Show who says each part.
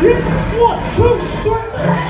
Speaker 1: One, two, three.